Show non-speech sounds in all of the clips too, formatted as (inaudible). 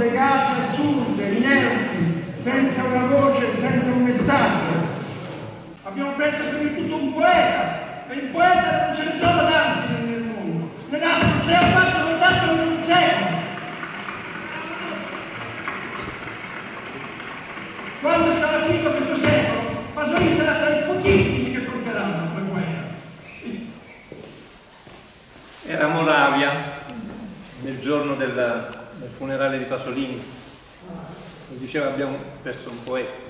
slegate, assurde, inerti, senza una voce, senza un messaggio. Abbiamo detto che è tutto un poeta, e il poeta non ce ne sono tanti nel mondo. Ne nascono tre o quattro soltanto in un secolo. Quando sarà finito questo secolo, Pasolini sarà tra i pochissimi che conteranno quel poeta. Era Moravia nel giorno del, del funerale di Pasolini. Diceva abbiamo perso un poeta.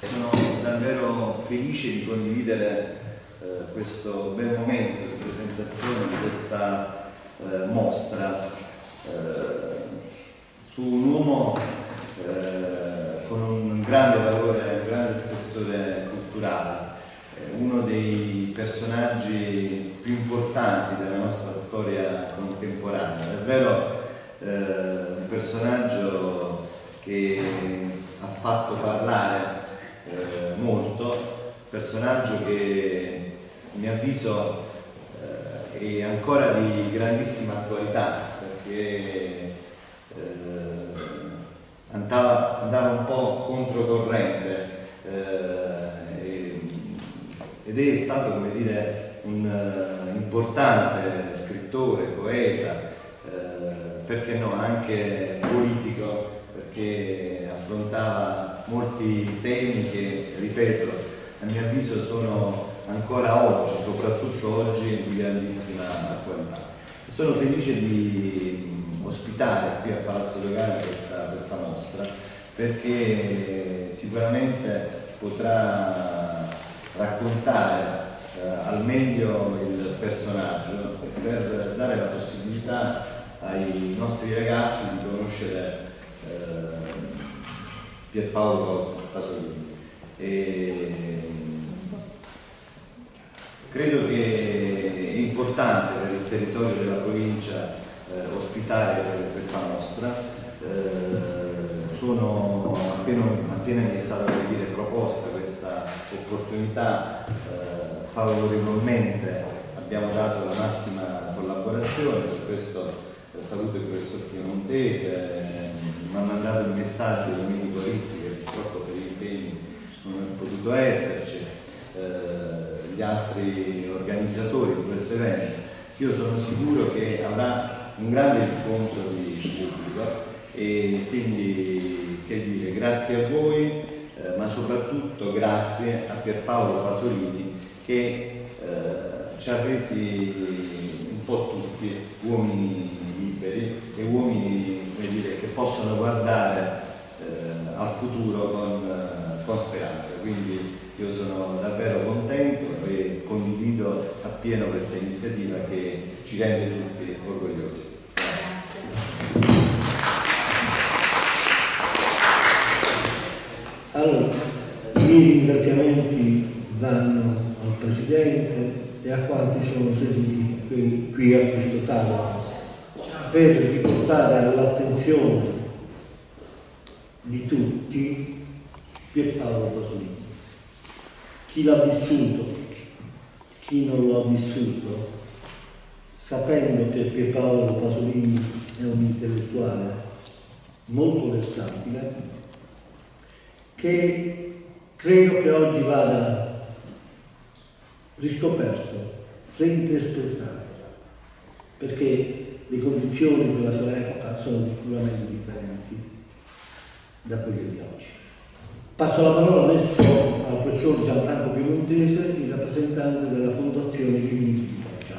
Sono davvero felice di condividere eh, questo bel momento di presentazione di questa eh, mostra eh, su un uomo eh, con un grande valore, un grande spessore culturale, eh, uno dei personaggi più importanti della nostra storia contemporanea, davvero eh, un personaggio che ha fatto parlare eh, molto, personaggio che a mio avviso eh, è ancora di grandissima attualità perché eh, andava, andava un po' controcorrente eh, ed è stato come dire un eh, importante scrittore, poeta, perché no, anche politico perché affrontava molti temi che, ripeto, a mio avviso sono ancora oggi, soprattutto oggi, di grandissima attualità. Sono felice di ospitare qui a Palazzo Dogana questa, questa mostra perché sicuramente potrà raccontare eh, al meglio il personaggio per dare la possibilità ai nostri ragazzi di conoscere eh, Pierpaolo Pasolini. E, credo che è importante per il territorio della provincia eh, ospitare questa mostra. Eh, sono appena, appena mi è stata dire, proposta questa opportunità, eh, favorevolmente abbiamo dato la massima collaborazione, per questo saluto il professor Piemontese, mi ha mandato il messaggio Domenico Rizzi che purtroppo per gli impegni non è potuto esserci, eh, gli altri organizzatori di questo evento. Io sono sicuro che avrà un grande riscontro di pubblico e quindi che dire, grazie a voi, eh, ma soprattutto grazie a Pierpaolo Pasolini che eh, ci ha resi un po' tutti uomini liberi e uomini come dire, che possono guardare eh, al futuro con, eh, con speranza. Quindi io sono davvero contento e condivido appieno questa iniziativa che ci rende tutti orgogliosi. Grazie. Allora, i miei ringraziamenti vanno al Presidente e a quanti sono seduti qui, qui a questo tavolo per riportare all'attenzione di tutti Pierpaolo Pasolini. Chi l'ha vissuto, chi non lo ha vissuto, sapendo che Pierpaolo Pasolini è un intellettuale molto versatile, che credo che oggi vada riscoperto, reinterpretato, perché le condizioni della sua epoca sono sicuramente differenti da quelle di oggi. Passo la parola adesso al professor Gianfranco Piemontese, il rappresentante della Fondazione Cimini di Foggia.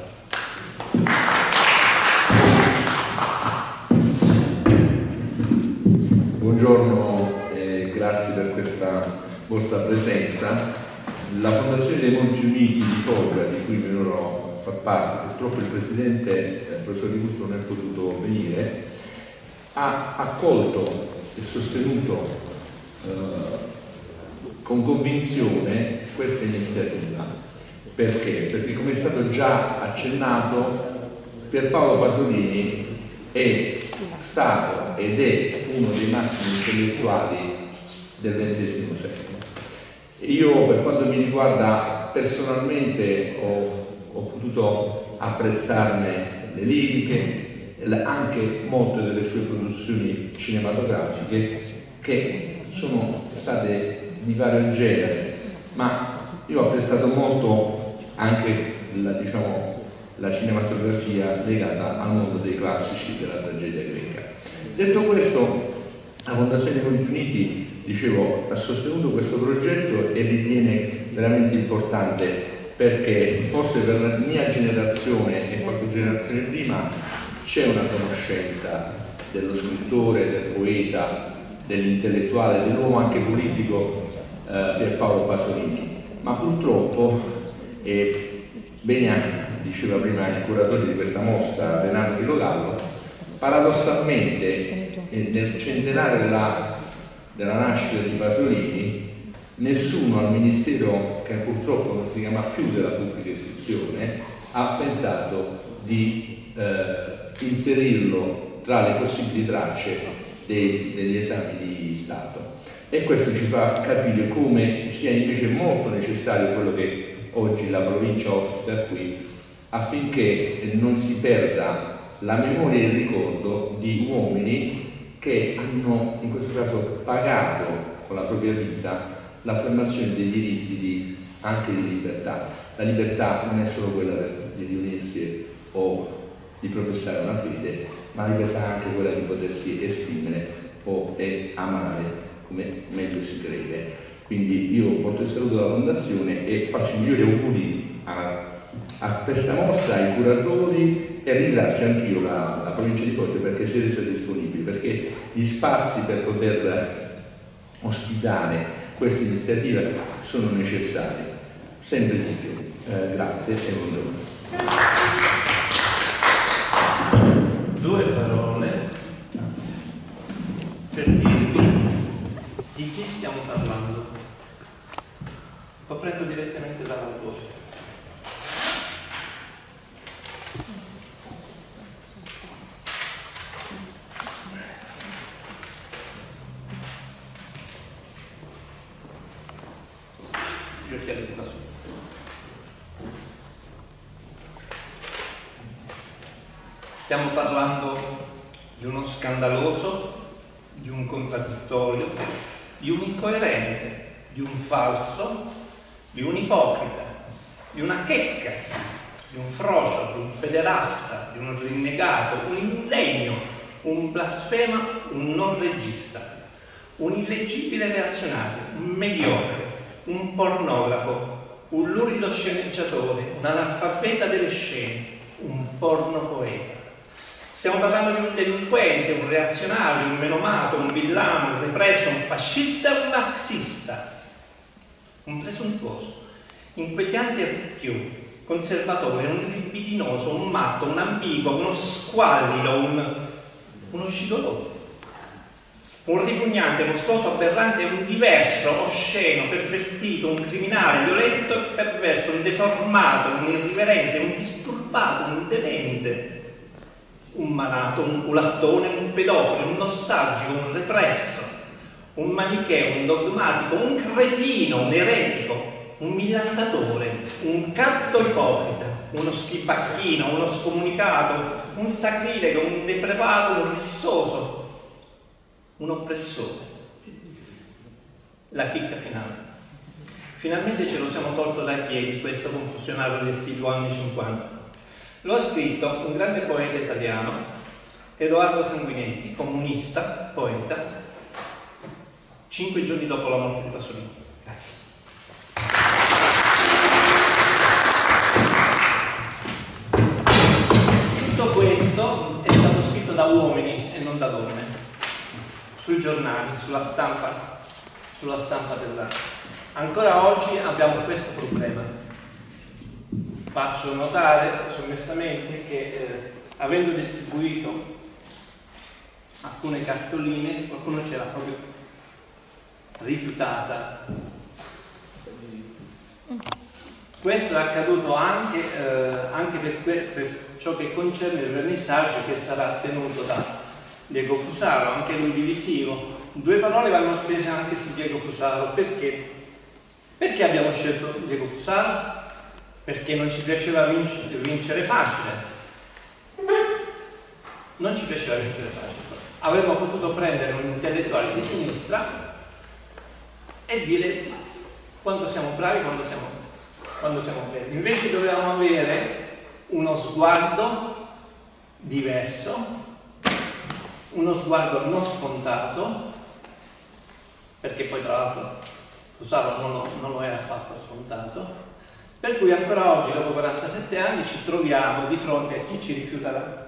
Buongiorno e grazie per questa vostra presenza. La Fondazione dei Monti Uniti di Foggia, di cui mi loro fa parte, purtroppo il Presidente, eh, il professor Di Gusto, non è potuto venire, ha accolto e sostenuto eh, con convinzione questa iniziativa. Perché? Perché come è stato già accennato, Pierpaolo Pasolini è stato ed è uno dei massimi intellettuali del XX secolo. Io per quanto mi riguarda personalmente ho, ho potuto apprezzarne le liriche, anche molte delle sue produzioni cinematografiche che sono state di vario genere, ma io ho apprezzato molto anche la, diciamo, la cinematografia legata al mondo dei classici della tragedia greca. Detto questo, la Fondazione dei Monti Uniti, dicevo, ha sostenuto questo progetto e ritiene veramente importante perché forse per la mia generazione e qualche generazione prima c'è una conoscenza dello scrittore, del poeta, dell'intellettuale, dell'uomo anche politico eh, Pierpaolo Pasolini, ma purtroppo, e bene diceva prima il curatore di questa mostra, Renato Di Logallo, paradossalmente nel centenario della, della nascita di Pasolini nessuno al Ministero, che purtroppo non si chiama più della pubblica istruzione, ha pensato di eh, inserirlo tra le possibili tracce dei, degli esami di Stato. E questo ci fa capire come sia invece molto necessario quello che oggi la provincia ospita qui, affinché non si perda la memoria e il ricordo di uomini che hanno in questo caso pagato con la propria vita l'affermazione dei diritti di, anche di libertà. La libertà non è solo quella di riunirsi professare una fede, ma libertà è anche quella di potersi esprimere o amare come meglio si crede. Quindi io porto il saluto della Fondazione e faccio i migliori auguri a, a questa mostra, ai curatori e ringrazio anch'io la, la provincia di Foggia perché siete stati disponibili, perché gli spazi per poter ospitare queste iniziative sono necessarie, sempre di più. Eh, grazie e buongiorno. Chi stiamo parlando. Lo prendo direttamente dall'autore. Stiamo parlando di uno scandaloso, di un contraddittorio, di un incoerente, di un falso, di un ipocrita, di una checca, di un frocio, di un pederasta, di un rinnegato, un indegno, un blasfema, un non regista, un illeggibile reazionario, un mediocre, un pornografo, un lurido sceneggiatore, un analfabeta delle scene, un porno poeta. Stiamo parlando di un delinquente, un reazionario, un menomato, un villano, un represso, un fascista e un marxista, un presuntuoso, inquietante ricchione, conservatore, un libidinoso, un matto, un ambiguo, uno squallido, un, uno scigolò, un ripugnante, mostruoso, aberrante, un diverso, osceno, pervertito, un criminale, violento e perverso, un deformato, un irriverente, un disturbato, un demente un malato, un culattone, un pedofilo, un nostalgico, un represso, un manicheo, un dogmatico, un cretino, un eretico, un millantatore, un catto ipocrita, uno schipacchino, uno scomunicato, un sacrilego, un depravato, un rissoso, un oppressore. La chicca finale. Finalmente ce lo siamo tolto dai piedi questo confusionario residuo anni 50 lo ha scritto un grande poeta italiano, Edoardo Sanguinetti, comunista, poeta, cinque giorni dopo la morte di Pasolini. Grazie. Tutto questo è stato scritto da uomini e non da donne, sui giornali, sulla stampa, sulla stampa dell'arte. Ancora oggi abbiamo questo problema. Faccio notare sommessamente che eh, avendo distribuito alcune cartoline, qualcuno ce l'ha proprio rifiutata. Questo è accaduto anche, eh, anche per, per, ciò che concerne il vernissage che sarà tenuto da Diego Fusaro, anche lui divisivo. Due parole vanno spese anche su Diego Fusaro, perché? Perché abbiamo scelto Diego Fusaro? Perché non ci piaceva vincere, facile. Non ci piaceva vincere facile avremmo potuto prendere un intellettuale di sinistra e dire quanto siamo bravi, quando siamo, quando siamo belli. Invece dovevamo avere uno sguardo diverso, uno sguardo non scontato, perché poi tra l'altro Fusaro non non lo è affatto scontato, per cui ancora oggi, dopo 47 anni, ci troviamo di fronte a chi ci rifiuta la,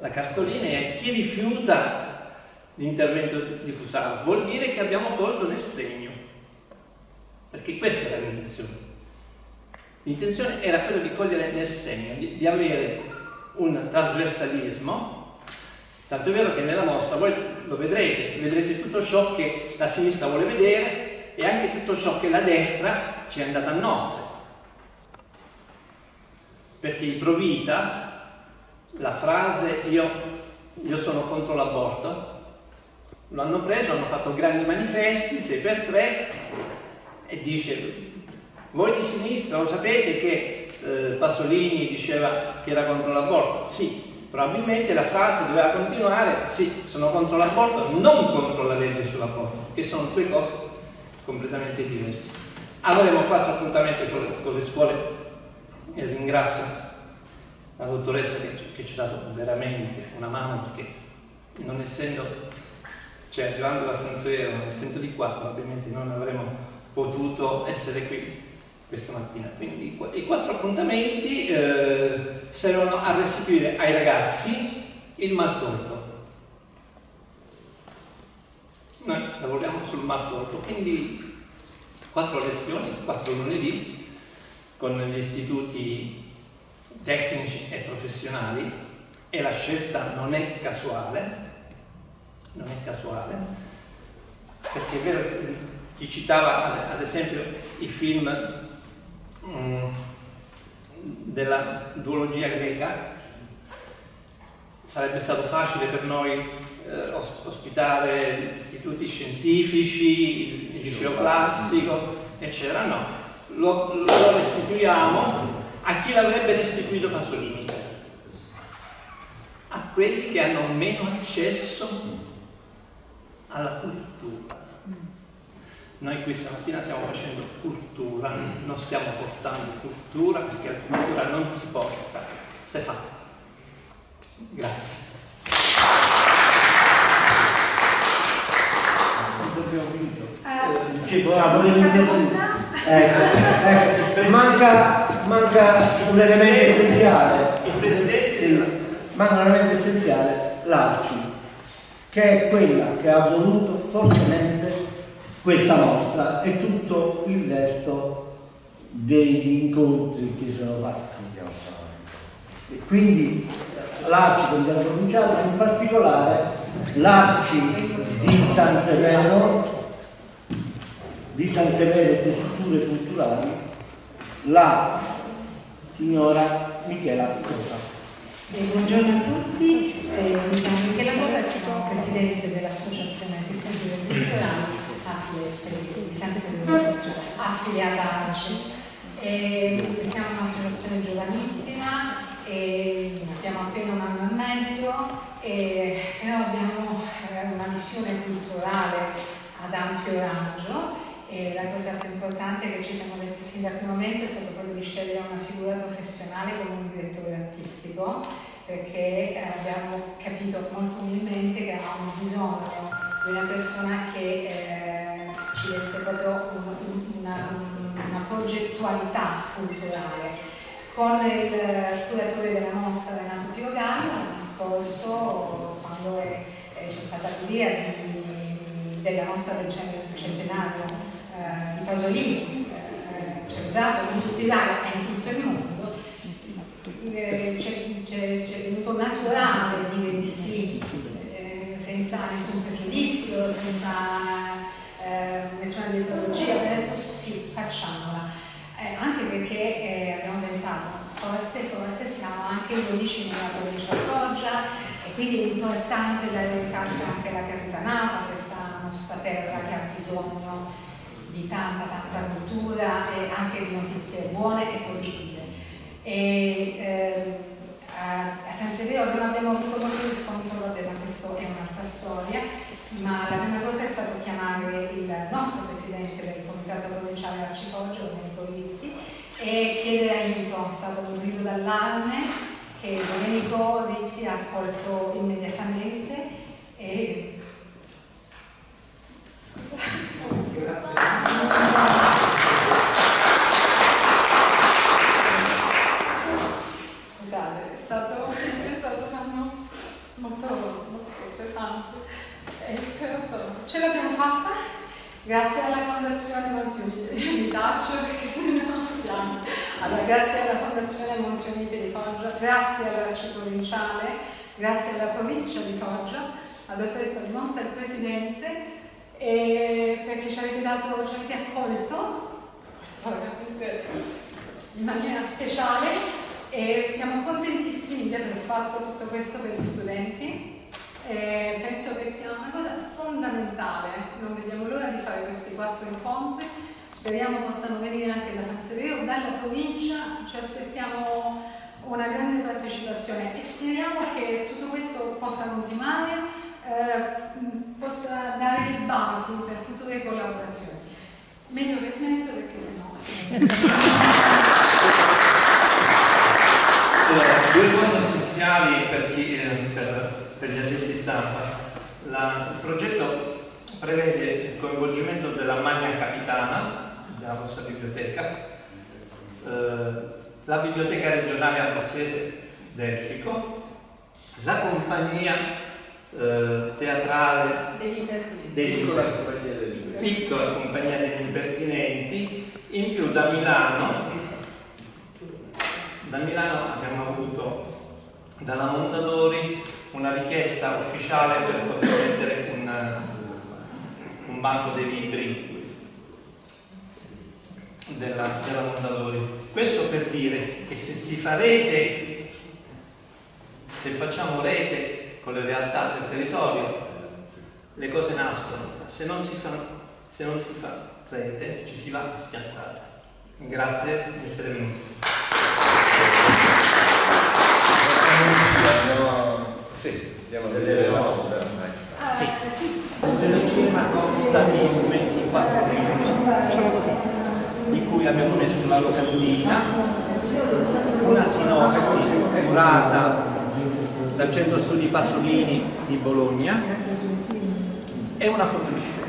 la cartolina e a chi rifiuta l'intervento di Fusaro. Vuol dire che abbiamo colto nel segno, perché questa era l'intenzione. L'intenzione era quella di cogliere nel segno, di, di avere un trasversalismo, tanto è vero che nella mostra voi lo vedrete, vedrete tutto ciò che la sinistra vuole vedere e anche tutto ciò che la destra ci è andata a nozze. Perché i Provita la frase io, io sono contro l'aborto, lo hanno preso, hanno fatto grandi manifesti, 6 per 3 e dice voi di sinistra lo sapete che eh, Pasolini diceva che era contro l'aborto? Sì, probabilmente la frase doveva continuare, sì, sono contro l'aborto, non contro la legge sull'aborto, che sono due cose completamente diverse. Avremo quattro appuntamenti con le, con le scuole e ringrazio la dottoressa che, che, ci ha dato veramente una mano perché non essendo, cioè arrivando da San Severo, non essendo di qua, probabilmente non avremmo potuto essere qui questa mattina. Quindi i quattro appuntamenti eh, servono a restituire ai ragazzi il maltolto. Noi lavoriamo sul maltolto, quindi quattro lezioni, quattro lunedì, con gli istituti tecnici e professionali e la scelta non è casuale, non è casuale, perché è vero che chi citava ad esempio i film um, della duologia greca, sarebbe stato facile per noi eh, ospitare istituti scientifici, il liceo classico, eccetera, no, lo, lo restituiamo a chi l'avrebbe restituito Pasolini? A quelli che hanno meno accesso alla cultura. Noi questa mattina stiamo facendo cultura, non stiamo portando cultura perché la cultura non si porta, si fa. Grazie. Abbiamo vinto. Eh, sì, volevo intervenire. Ecco, ecco. Manca, manca un elemento essenziale. Il Presidente? Sì, manca un elemento essenziale, l'Arci, che è quella che ha voluto fortemente questa mostra e tutto il resto degli incontri che sono fatti. E quindi l'Arci che abbiamo pronunciato, in particolare l'Arci di San Severo di San Severo e Tessiture Culturali, la signora Michela Cosa. Eh, buongiorno a tutti, eh, mi chiamo Michela Toga, sono presidente dell'Associazione Tessiture Culturali APS di San Severo, affiliata a ACI. E siamo un'associazione giovanissima, abbiamo appena un anno e mezzo, e, però abbiamo eh, una visione culturale ad ampio raggio e la cosa più importante che ci siamo detti fin dal primo momento è stato quello di scegliere una figura professionale come un direttore artistico perché eh, abbiamo capito molto umilmente che avevamo bisogno di una persona che eh, ci desse proprio un, una, una progettualità culturale. Con il curatore della mostra Renato Pirogallo l'anno scorso, quando c'è stata l'idea della nostra del centenario eh, di Pasolini, eh, celebrato in tutta Italia e in tutto il mondo, eh, c'è venuto naturale dire di sì, eh, senza nessun pregiudizio, senza eh, nessuna dietologia, abbiamo detto sì, facciamola. Eh, anche perché abbiamo pensato, forse, forse siamo anche gli unici nella provincia Foggia e quindi è importante dare risalto anche alla Capitanata, questa nostra terra che ha bisogno di tanta tanta cultura e anche di notizie buone e positive. E, eh, a San Severo non abbiamo avuto molto riscontro, vabbè, ma questo è un'altra storia, ma la prima cosa è stato chiamare il nostro presidente del comitato provinciale Arcifoggio, Domenico Rizzi, e chiedere aiuto. È stato un grido d'allarme che Domenico Rizzi ha accolto immediatamente e scusate è stato, è stato un anno molto, molto pesante. Però ce l'abbiamo fatta. Grazie alla fondazione Monti Uniti. Vi taccio perché sennò piano allora, grazie alla Fondazione Monti Uniti di Foggia, grazie all'Arci Provinciale, grazie alla provincia di Foggia, alla dottoressa Di Monte, al Presidente, perché ci avete, dato, ci avete accolto? Veramente in maniera speciale. E siamo contentissimi di aver fatto tutto questo per gli studenti. E penso che sia una cosa fondamentale, non vediamo l'ora di fare questi quattro incontri. Speriamo possano venire anche da San Severo, dalla provincia, ci aspettiamo una grande partecipazione. E speriamo che tutto questo possa continuare, eh, possa dare le basi per future collaborazioni. Meglio che smetto perché sennò... (laughs) allora, due cose essenziali per, chi, eh, per, per gli addetti stampa. La, il progetto prevede il coinvolgimento della Magna Capitana, della vostra biblioteca, eh, la biblioteca regionale abruzzese Delfico, la compagnia eh, teatrale degli impertinenti, degli impertinenti. Piccola compagnia degli impertinenti, in più da Milano, da Milano abbiamo avuto dalla Mondadori una richiesta ufficiale per poter mettere un, un banco dei libri della, della Mondadori. Questo per dire che se si fa rete, se facciamo rete con le realtà del territorio, le cose nascono. Se non si fa, se non si fa rete, ci si va a schiantare. Grazie di essere venuti. Sì, andiamo a vedere la nostra. Sì. Il cinema consta di 24 film. Facciamo così di cui abbiamo messo una locandina, una sinossi curata dal Centro Studi Pasolini di Bologna e una foto di scena.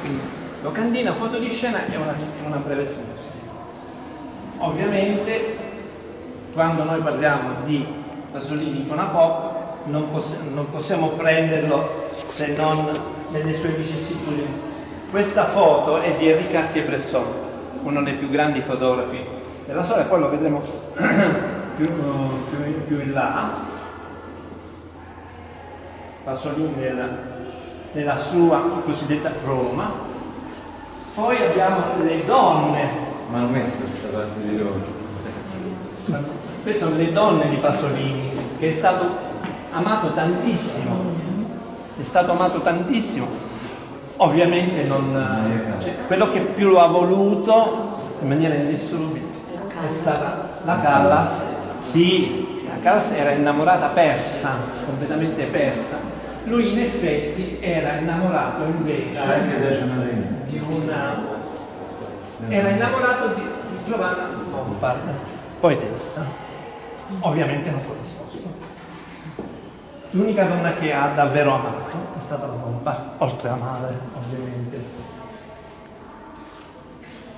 Quindi locandina, foto di scena e una, una breve sinossi. Ovviamente quando noi parliamo di Pasolini con Apop non, poss non possiamo prenderlo se non nelle sue vicissitudini. Questa foto è di Enrico Cartier-Bresson uno dei più grandi fotografi della storia, poi lo vedremo più, (clears throat) più, più in là, Pasolini nella, nella sua cosiddetta Roma, poi abbiamo le donne. Ma non è questa parte di Roma. Queste sono le donne di Pasolini, che è stato amato tantissimo, è stato amato tantissimo Ovviamente non, cioè, quello che più lo ha voluto in maniera indissolubile è stata la Callas. Sì, la Callas era innamorata persa, completamente persa. Lui in effetti era innamorato invece di una... era innamorato di Giovanna Bompard, poetessa. Ovviamente non corrisposto. L'unica donna che ha davvero amato stata la bomba, oltre a madre ovviamente.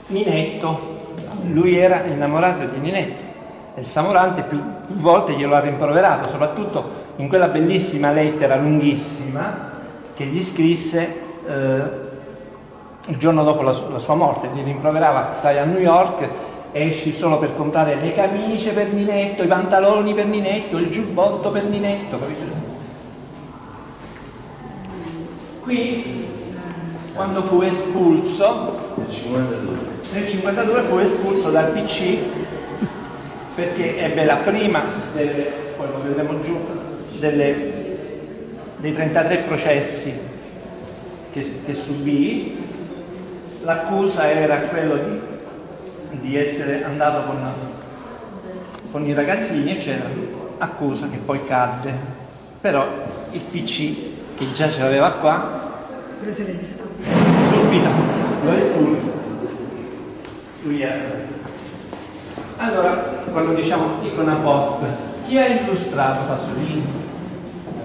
Ninetto, lui era innamorato di Ninetto il Samorante più, più volte glielo ha rimproverato, soprattutto in quella bellissima lettera lunghissima che gli scrisse eh, il giorno dopo la, su- la sua morte, gli rimproverava, stai a New York, esci solo per comprare le camicie per Ninetto, i pantaloni per Ninetto, il giubbotto per Ninetto, capito? Qui, quando fu espulso, Nel 52. nel 52 fu espulso dal PC perché ebbe la prima, delle, poi lo vedremo giù, delle- dei 33 processi che, che subì. L'accusa era quello di, di essere andato con, con i ragazzini, eccetera. Accusa che poi cadde. Però il PC, che già ce l'aveva qua, subito lo espulso. Lui è... Allora, quando diciamo icona pop, chi ha illustrato Pasolini?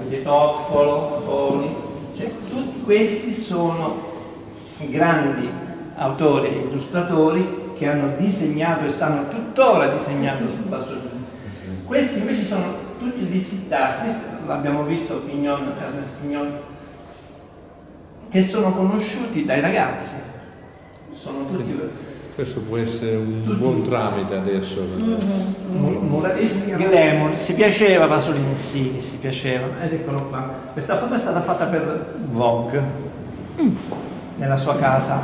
De Toffolo, Poli, cioè, tutti questi sono grandi autori e illustratori che hanno disegnato e stanno tuttora disegnando su Pasolini. Questi invece sono tutti gli street artist, l'abbiamo visto Pignon, Ernest Pignon, che sono conosciuti dai ragazzi. Sono tutti Questo può essere un Tutti. buon tramite adesso. muralisti glamour. Si piaceva Pasolini, sì, si piaceva. Ed eccolo qua. Questa foto è stata fatta per Vogue, nella sua casa.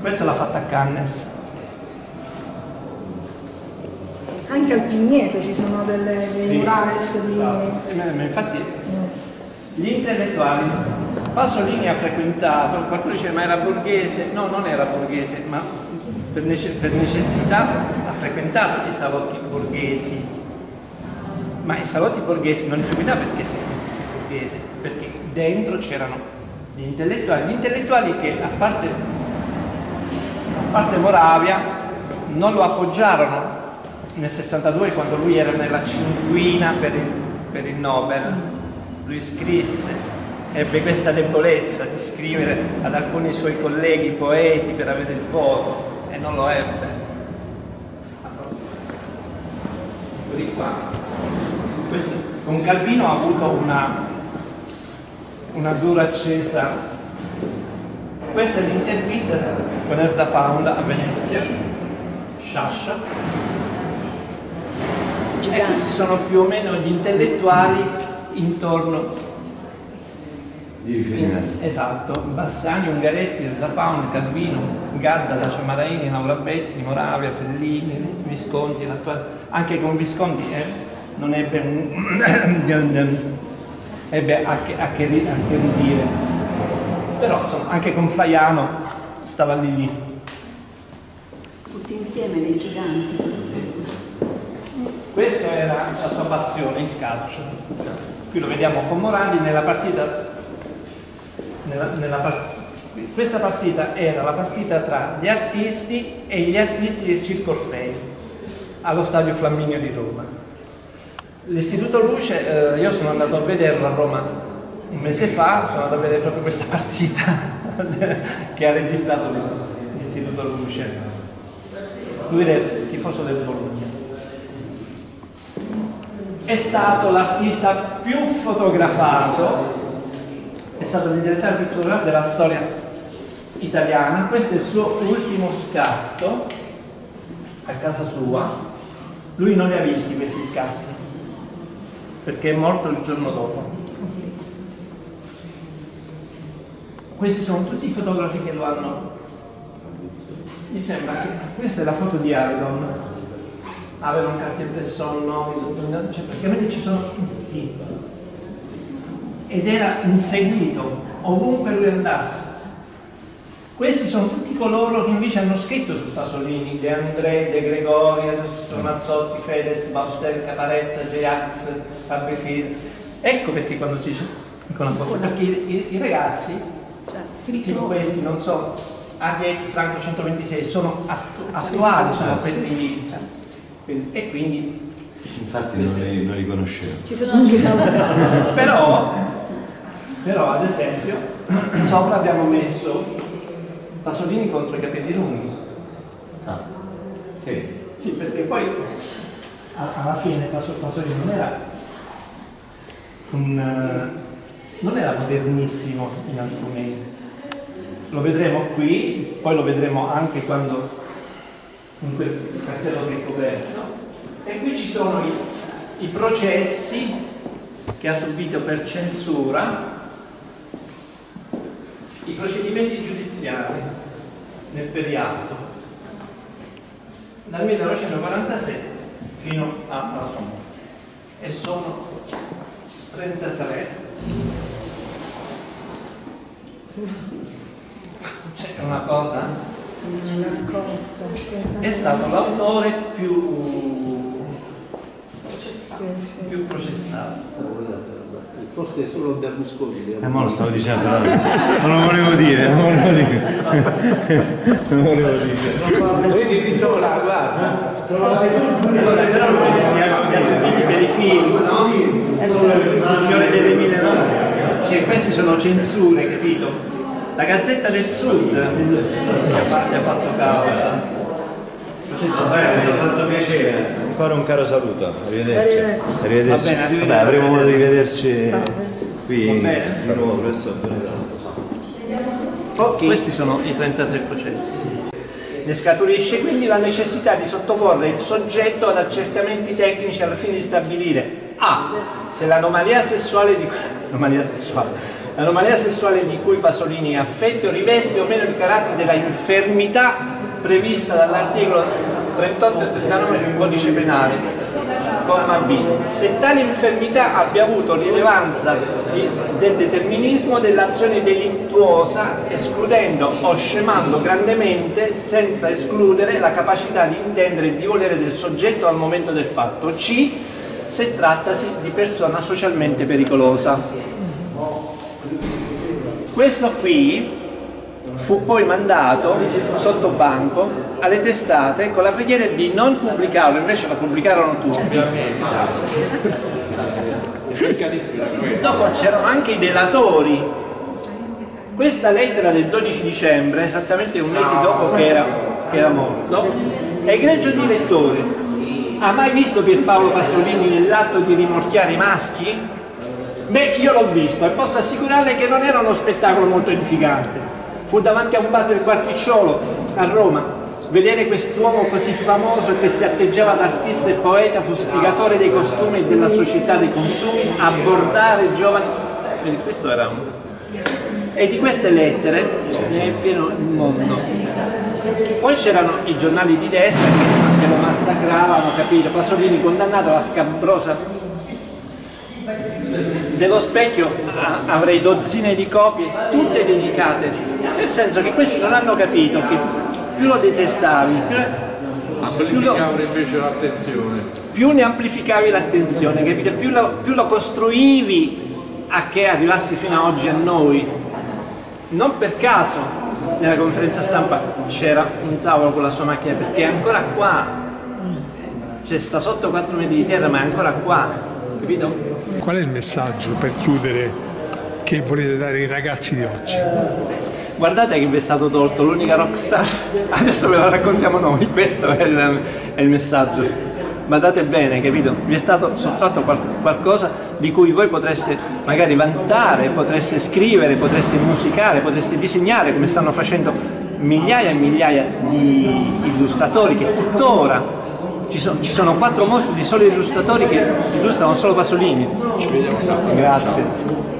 Questa l'ha fatta a Cannes. Anche al Pigneto ci sono delle, dei Sì, murales di... esatto. Eh, Infatti gli intellettuali, Pasolini ha frequentato, qualcuno dice ma era borghese, no non era borghese, ma per, nece- per necessità ha frequentato i salotti borghesi, ma i salotti borghesi non li frequentava perché si sentisse borghese, perché dentro c'erano gli intellettuali, gli intellettuali che a parte, a parte Moravia non lo appoggiarono nel 62 quando lui era nella cinquina per il, per il Nobel, lui scrisse, ebbe questa debolezza di scrivere ad alcuni suoi colleghi poeti per avere il voto e non lo ebbe. Ecco di qua. Con Calvino ha avuto una, una dura accesa. Questa è l'intervista con Erza Pound a Venezia, Sciascia. E questi sono più o meno gli intellettuali intorno. Di riferimento. Esatto, Bassani, Ungaretti, Zapaun, Calvino, Gadda, Dacia Maraini, Laura Betti, Moravia, Fellini, Visconti, anche con Visconti eh, non ebbe, un- (coughs) ebbe a, che, a, che, a che ridire, però insomma, anche con Flaiano stava lì lì. Tutti insieme dei giganti. Questa era la sua passione, il calcio. Qui lo vediamo con Morandi nella partita. Nella- nella par- questa partita era la partita tra gli artisti e gli artisti del Circo Orfei allo stadio Flamminio di Roma. L'Istituto Luce, eh, io sono andato a vederlo a Roma un mese fa, sono andato a vedere proprio questa (laughs) partita che ha registrato l'Istituto Luce. Lui era il tifoso del Bologna è stato l'artista più fotografato, è stato il direttore più fotografato della storia italiana. Questo è il suo ultimo scatto a casa sua. Lui non li ha visti questi scatti perché è morto il giorno dopo. Questi sono tutti i fotografi che lo hanno. Mi sembra che questa è la foto di Avedon. Avedon, Cartier-Bresson, no, cioè praticamente ci sono tutti. Ed era inseguito ovunque lui andasse. Questi sono tutti coloro che invece hanno scritto su Pasolini, De André, De Gregori, Mazzotti, Fedez, Bauster, Caparezza, J-Ax, Fabri Ecco perché quando si dice pop, perché i, i- i ragazzi, Cioè, ritrovano. questi, non so, Arrietti, Franco 126, sono attu- attuali, sono quelli, quelli- e quindi Infatti non li, non li conoscevo. Ci sono anche (laughs) cause. però, però ad esempio sopra abbiamo messo Pasolini contro i capelli lunghi Ah, sì. sì perché poi alla fine Paso- Pasolini non era un, non era modernissimo in alcuni. Lo vedremo qui, poi lo vedremo anche quando in quel cartello che è coperto. E qui ci sono i, i processi che ha subito per censura, i procedimenti giudiziari nel periodo dal 1947 fino alla sua morte e sono 33 c'è una cosa? È stato l'autore più più processato Forse solo Berlusconi. Eh, ma lo stavo dicendo, no. non lo volevo dire, non volevo dire. Non volevo dire. Vedi Vittola, guarda. I film, no? Il fiore delle mille nomi. Cioè, queste sono censure, capito? La Gazzetta del Sud gli gli ha fatto causa. Bene, mi ha fatto piacere. Ancora un caro saluto. Arrivederci. Arrivederci. Arrivederci. Va bene, arrivederci. Vabbè, avremo modo di vederci qui di nuovo presso Questi sono i 33 processi. Ne scaturisce quindi la necessità di sottoporre il soggetto ad accertamenti tecnici al fine di stabilire A. Se l'anomalia sessuale di, l'anomalia sessuale, l'anomalia sessuale di cui Pasolini è affetto riveste o meno il carattere della infermità prevista dall'articolo 38 e 39 del codice penale comma B. Se tale infermità abbia avuto rilevanza di- del determinismo dell'azione delittuosa, escludendo o scemando grandemente, senza escludere la capacità di intendere e di volere del soggetto al momento del fatto. C. Se trattasi di persona socialmente pericolosa. Questo qui fu poi mandato sotto banco alle testate con la preghiera di non pubblicarlo, invece lo pubblicarono tutti. Dopo c'erano anche i delatori. Questa lettera del 12 dicembre, esattamente un mese dopo che era, che era morto, egregio di ha mai visto Pierpaolo Pasolini nell'atto di rimorchiare i maschi? Beh, io l'ho visto e posso assicurarle che non era uno spettacolo molto edificante. Fu davanti a un bar del Quarticciolo a Roma. Vedere quest'uomo così famoso che si atteggiava da artista e poeta, fustigatore dei costumi e della società dei consumi, abbordare giovani. Vedi, questo era un. E di queste lettere ne è pieno il mondo. Poi c'erano i giornali di destra che, che lo massacravano, capito? Pasolini condannato alla scabrosa dello specchio a- avrei dozzine di copie, tutte dedicate, nel senso che questi non hanno capito che più lo detestavi, più, più lo, invece l'attenzione. più ne amplificavi l'attenzione, capito? Più lo, più lo costruivi a che arrivasse fino a oggi a noi. Non per caso nella conferenza stampa c'era un tavolo con la sua macchina, perché è ancora qua. Cioè sta sotto 4 metri di terra, ma è ancora qua, capito? Qual è il messaggio per chiudere che volete dare ai ragazzi di oggi? Guardate che vi è stato tolto l'unica rockstar, (laughs) adesso ve la raccontiamo noi, questo è il, è il messaggio. Badate bene, capito? Vi è stato sottratto qual- qualcosa di cui voi potreste magari vantare, potreste scrivere, potreste musicare, potreste disegnare come stanno facendo migliaia e migliaia di illustratori che tuttora ci sono, ci sono quattro mostri di soli illustratori che illustrano solo Pasolini. Grazie.